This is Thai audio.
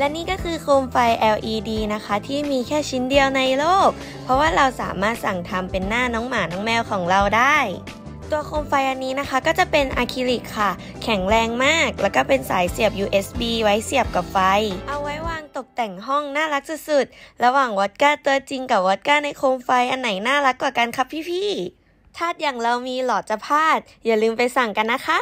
และนี่ก็คือโคมไฟ LED นะคะ ที่มีแค่ชิ้นเดียวในโลก เพราะว่าเราสามารถสั่งทำเป็นหน้าน้องหมาน้องแมวของเราได้ ตัวโคมไฟอันนี้นะคะ ก็จะเป็นอะคริลิกค่ะ แข็งแรงมาก แล้วก็เป็นสายเสียบ USB ไว้เสียบกับไฟ เอาไว้วางตกแต่งห้องน่ารักสุดๆ ระหว่างวอดก้าตัวจริงกับวอดก้าในโคมไฟอันไหนน่ารักกว่ากันครับพี่ๆถ้าอย่างเรามีหลอดจะพลาด อย่าลืมไปสั่งกันนะคะ